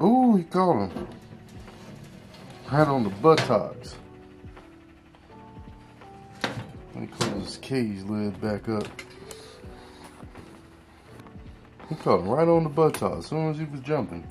Oh, he caught him. Right on the buttocks. Let me close his cage lid back up. He caught him right on the buttocks as soon as he was jumping.